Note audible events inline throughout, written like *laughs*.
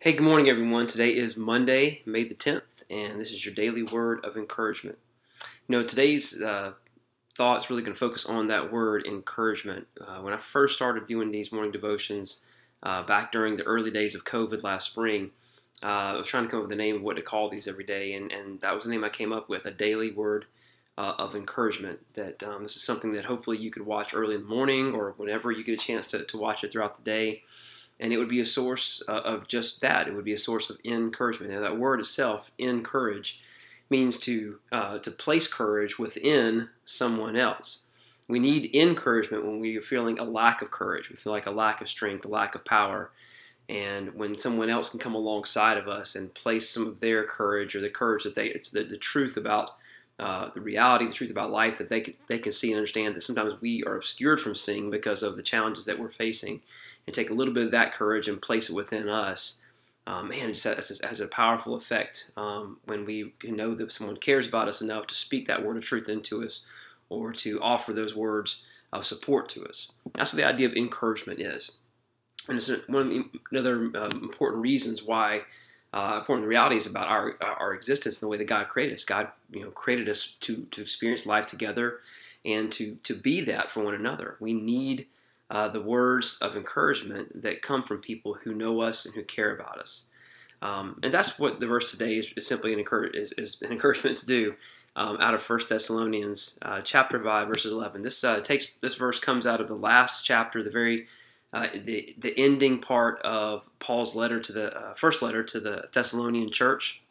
Hey, good morning, everyone. Today is Monday, May the 10th, and this is your daily word of encouragement. You know, today's uh, thought is really going to focus on that word encouragement. Uh, when I first started doing these morning devotions uh, back during the early days of COVID last spring, uh, I was trying to come up with the name of what to call these every day, and, and that was the name I came up with a daily word uh, of encouragement. That um, this is something that hopefully you could watch early in the morning or whenever you get a chance to, to watch it throughout the day and it would be a source uh, of just that. It would be a source of encouragement. Now, that word itself, encourage, means to uh, to place courage within someone else. We need encouragement when we are feeling a lack of courage. We feel like a lack of strength, a lack of power. And when someone else can come alongside of us and place some of their courage or the courage that they, it's the, the truth about uh, the reality, the truth about life that they can, they can see and understand that sometimes we are obscured from seeing because of the challenges that we're facing and take a little bit of that courage and place it within us, um, man, it has, a powerful effect um, when we know that someone cares about us enough to speak that word of truth into us or to offer those words of support to us. That's what the idea of encouragement is. And it's one of the other um, important reasons why uh, important realities about our our existence and the way that God created us. God, you know, created us to to experience life together and to to be that for one another. We need uh, the words of encouragement that come from people who know us and who care about us. Um, and that's what the verse today is, is simply an, is, is an, *laughs* encouragement to do um, out of 1 Thessalonians uh, chapter 5 verses 11. This uh, takes this verse comes out of the last chapter, the very uh, the, the ending part of Paul's letter to the uh, first letter to the Thessalonian church.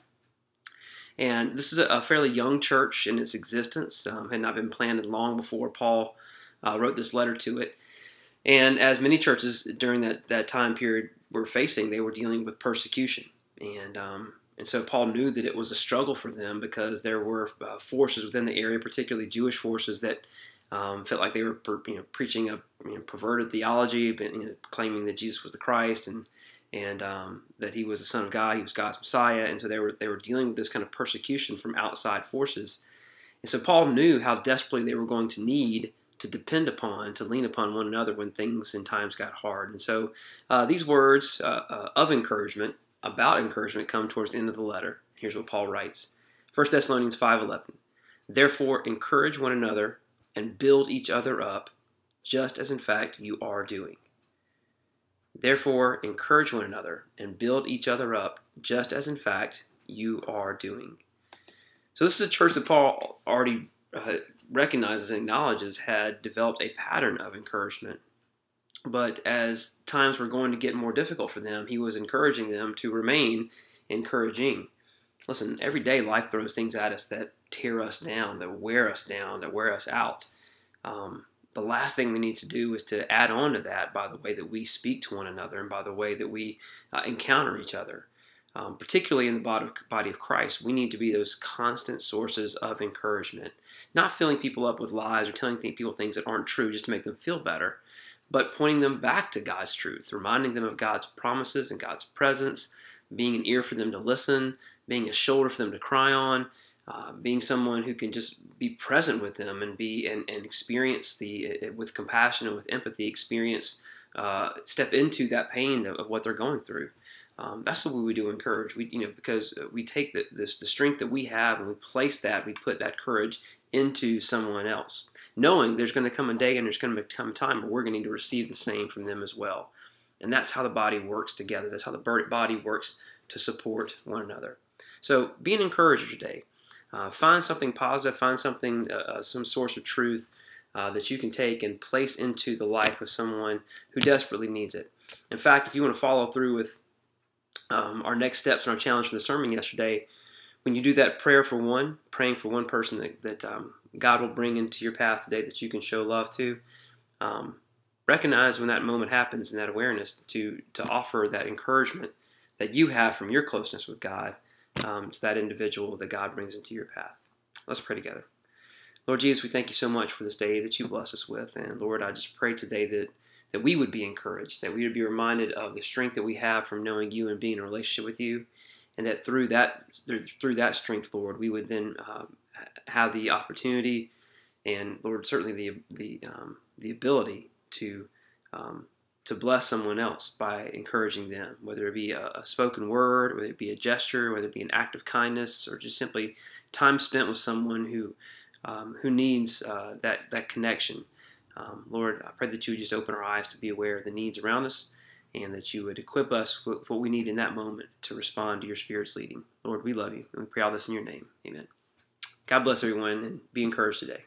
And this is a, fairly young church in its existence, um, had not been planted long before Paul uh, wrote this letter to it. And as many churches during that, that time period were facing, they were dealing with persecution. And, um, and so Paul knew that it was a struggle for them because there were uh, forces within the area, particularly Jewish forces, that um, felt like they were you know, preaching a you know, perverted theology, but, you know, claiming that Jesus was the Christ and and um, that he was the Son of God, he was God's Messiah, and so they were they were dealing with this kind of persecution from outside forces. And so Paul knew how desperately they were going to need to depend upon, to lean upon one another when things and times got hard. And so uh, these words uh, uh, of encouragement, about encouragement, come towards the end of the letter. Here's what Paul writes 1 Thessalonians 5.11 Therefore encourage one another and build each other up, just as in fact you are doing. Therefore encourage one another and build each other up, just as in fact you are doing. So this is a church that Paul already uh, recognizes and acknowledges had developed a pattern of encouragement. But as times were going to get more difficult for them, he was encouraging them to remain encouraging. Listen, every day life throws things at us that tear us down, that wear us down, that wear us out. Um, the last thing we need to do is to add on to that by the way that we speak to one another and by the way that we uh, encounter each other um, particularly in the body of, Christ, we need to be those constant sources of encouragement. Not filling people up with lies or telling people things that aren't true just to make them feel better, but pointing them back to God's truth, reminding them of God's promises and God's presence, being an ear for them to listen, being a shoulder for them to cry on, uh, being someone who can just be present with them and be and, and experience the uh, with compassion and with empathy experience uh, step into that pain of what they're going through um, that's what we do encourage. We, you know, because we take the, this, the strength that we have and we place that, we put that courage into someone else, knowing there's going to come a day and there's going to come a time where we're going to need to receive the same from them as well. And that's how the body works together. That's how the body works to support one another. So be an encourager today. Uh, find something positive. Find something, uh, uh some source of truth uh, that you can take and place into the life of someone who desperately needs it. In fact, if you want to follow through with um, our next steps and our challenge from the sermon yesterday, when you do that prayer for one, praying for one person that, that um, God will bring into your path today that you can show love to, um, recognize when that moment happens and that awareness to, to offer that encouragement that you have from your closeness with God um, to that individual that God brings into your path. Let's pray together. Lord Jesus, we thank you so much for this day that you bless us with. And Lord, I just pray today that that we would be encouraged, that we would be reminded of the strength that we have from knowing you and being in a relationship with you, and that through that through that strength, Lord, we would then um, have the opportunity, and Lord, certainly the the um, the ability to um, to bless someone else by encouraging them, whether it be a, a, spoken word, whether it be a gesture, whether it be an act of kindness, or just simply time spent with someone who um, who needs uh, that that connection. Um, Lord, I pray that you would just open our eyes to be aware of the needs around us, and that you would equip us with what we need in that moment to respond to your Spirit's leading. Lord, we love you, and we pray all this in your name. Amen. God bless everyone, and be encouraged today.